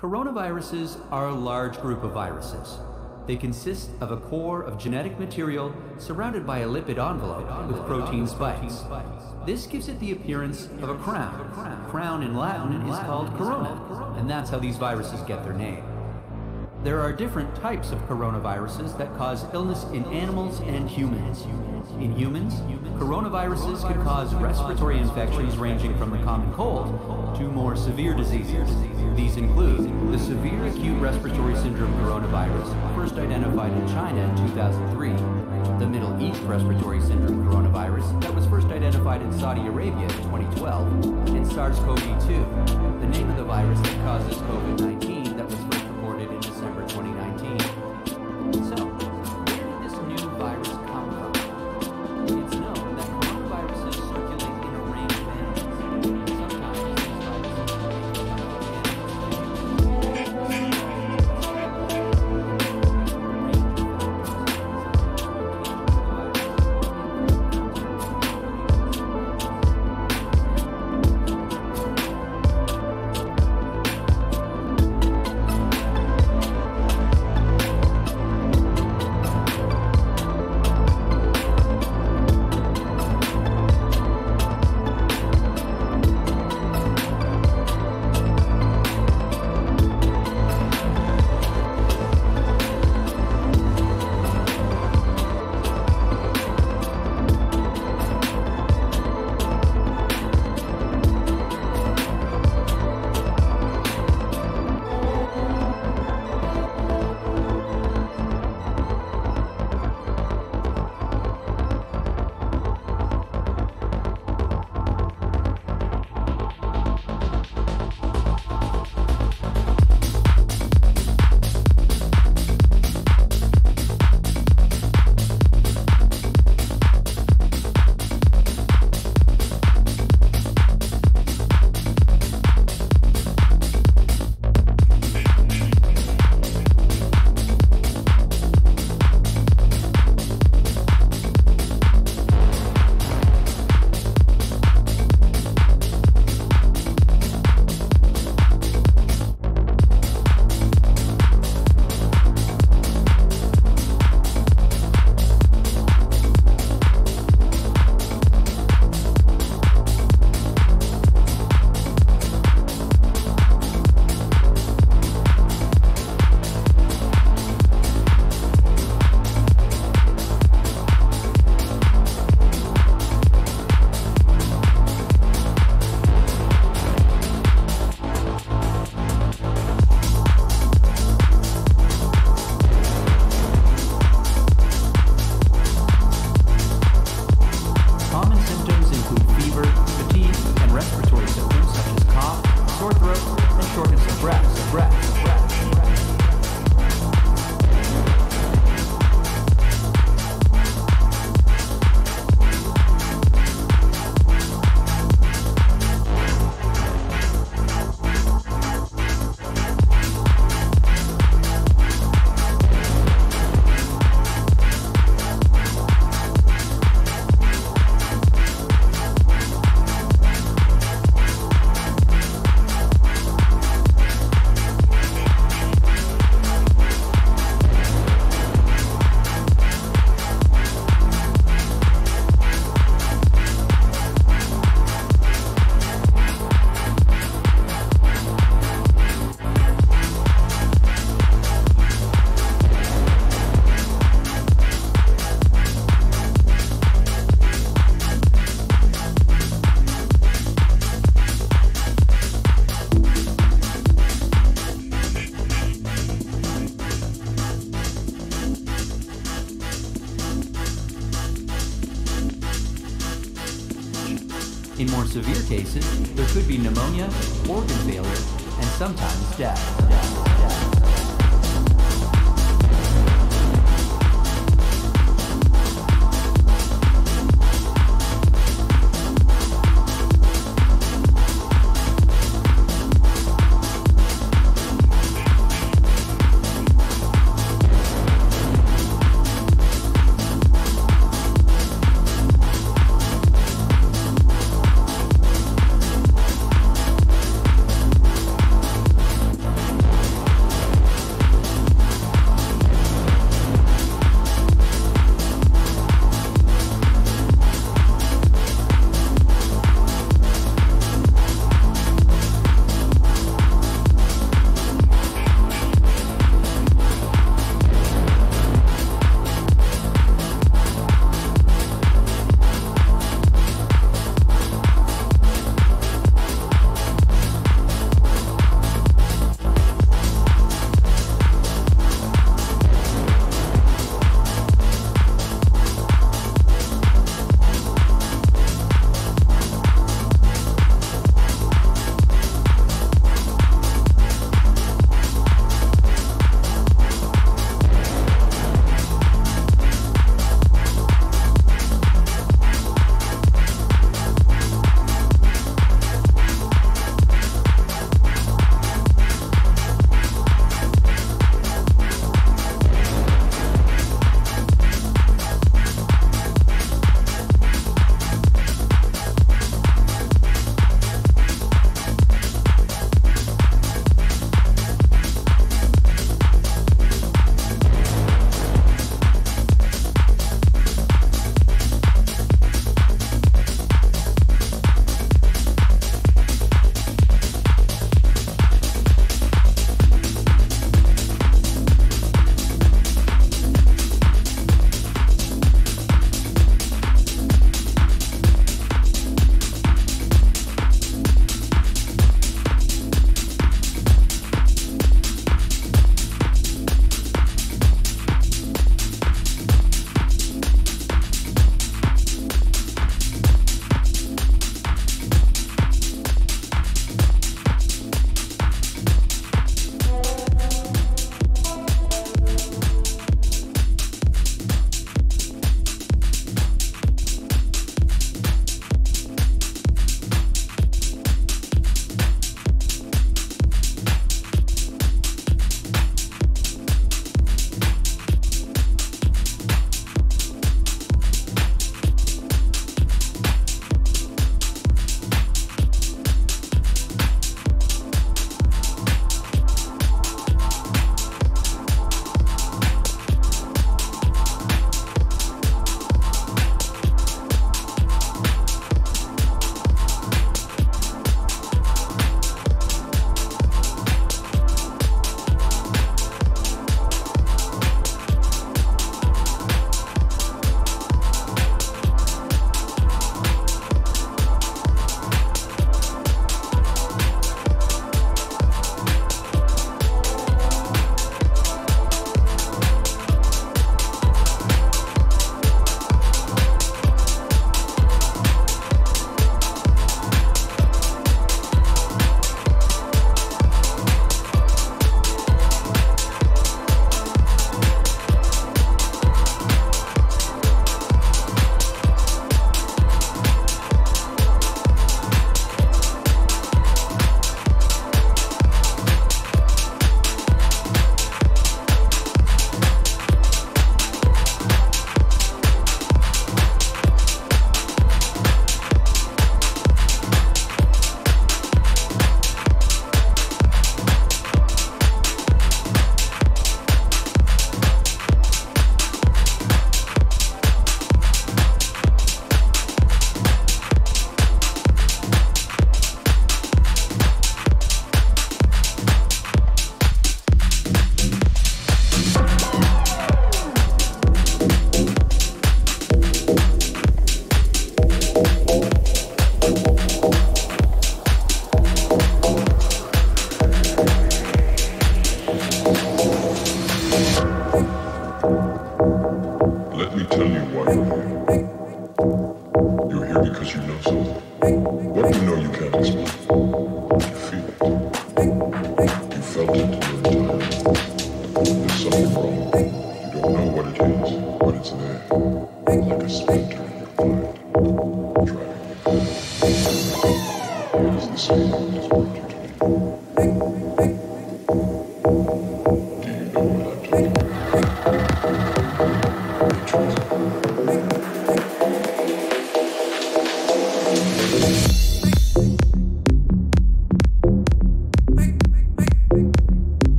Coronaviruses are a large group of viruses. They consist of a core of genetic material surrounded by a lipid envelope with protein spikes. This gives it the appearance of a crown. Crown in Latin is called corona, and that's how these viruses get their name. There are different types of coronaviruses that cause illness in animals and humans. In humans, coronaviruses can cause respiratory infections ranging from the common cold to more severe diseases. These include the severe acute respiratory syndrome coronavirus, first identified in China in 2003, the Middle East respiratory syndrome coronavirus that was first identified in Saudi Arabia in 2012, and SARS-CoV-2, the name of the virus that causes COVID-19 pneumonia, organ failure, and sometimes death.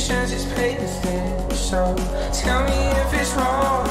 patience is paid thing. So tell me if it's wrong.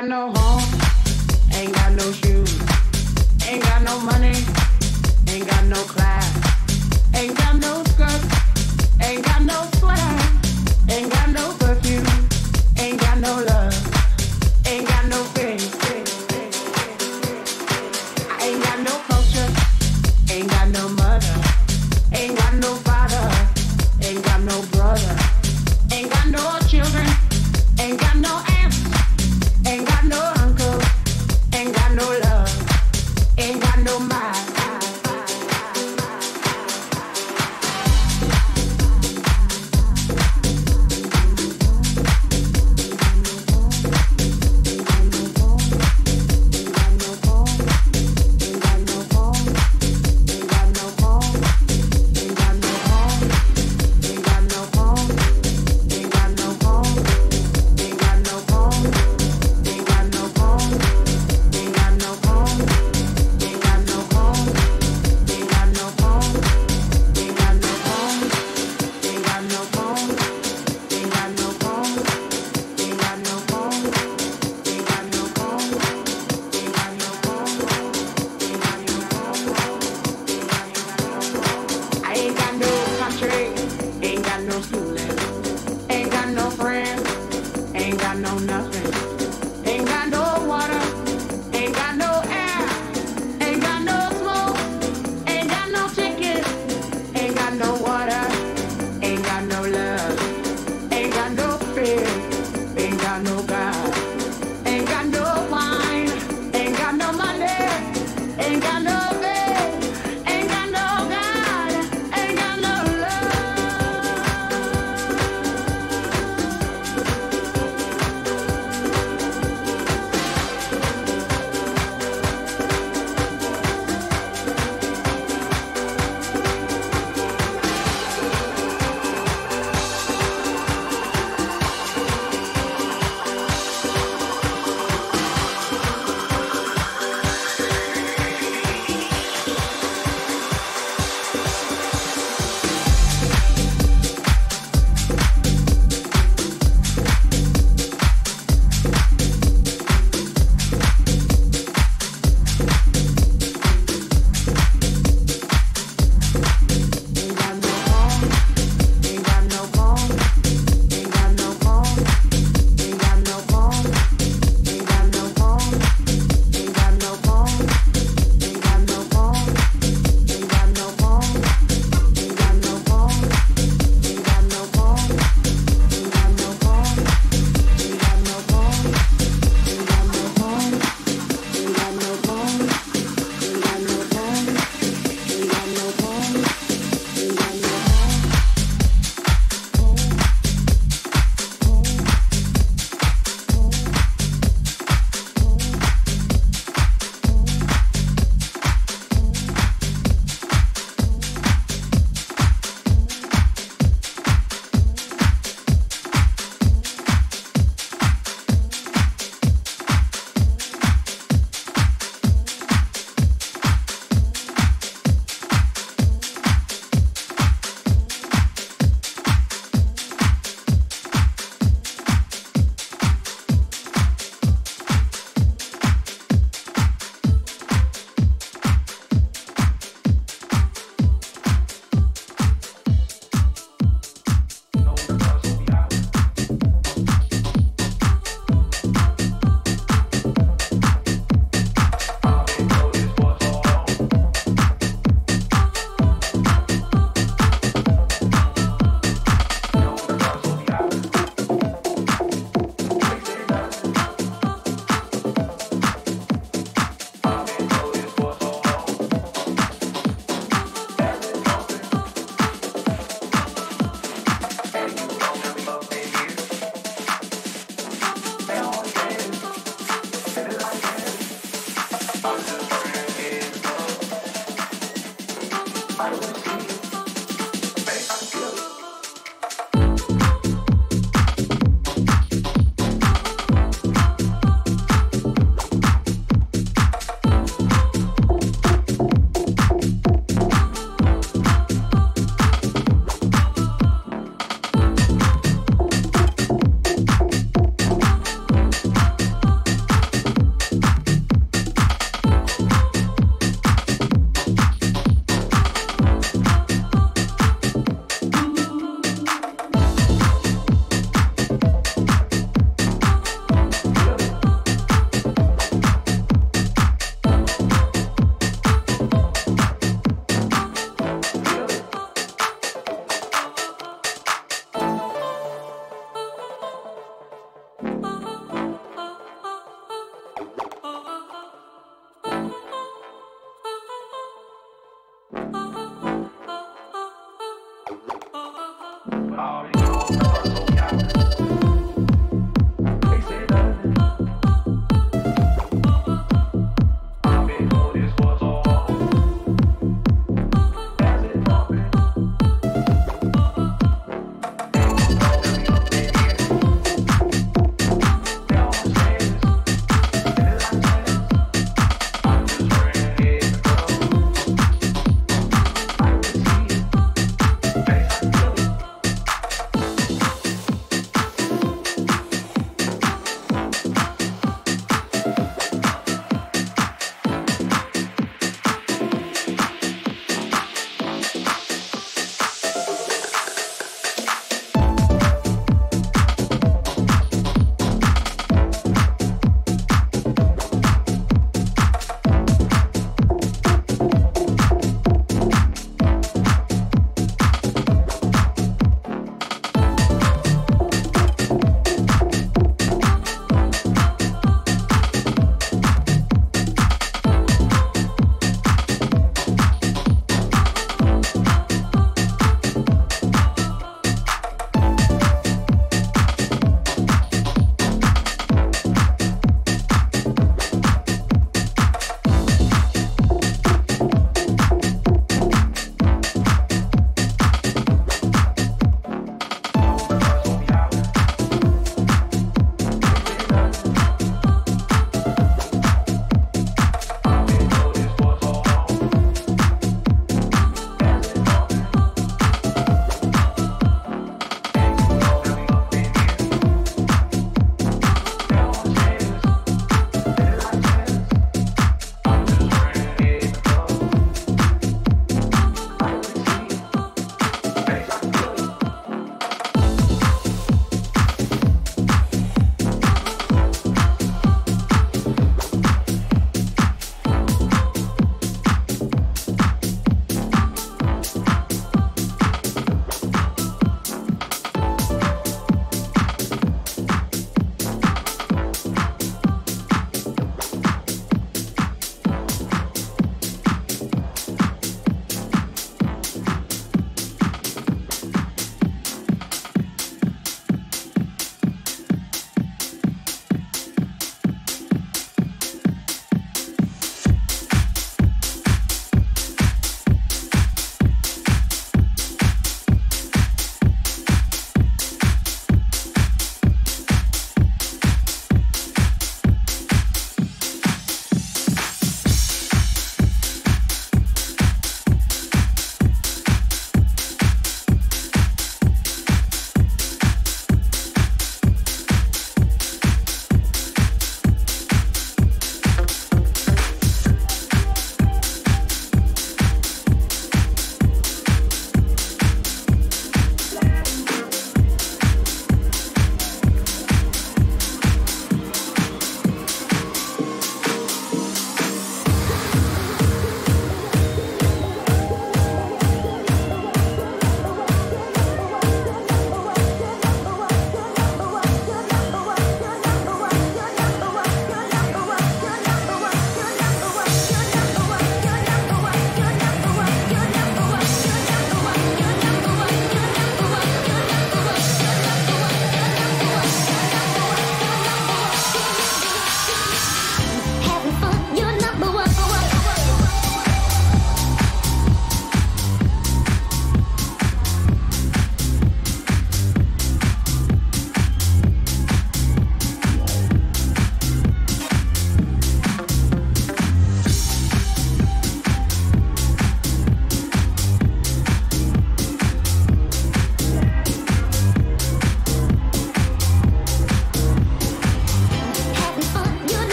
got no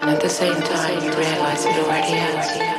And at the same time, you realize it already has.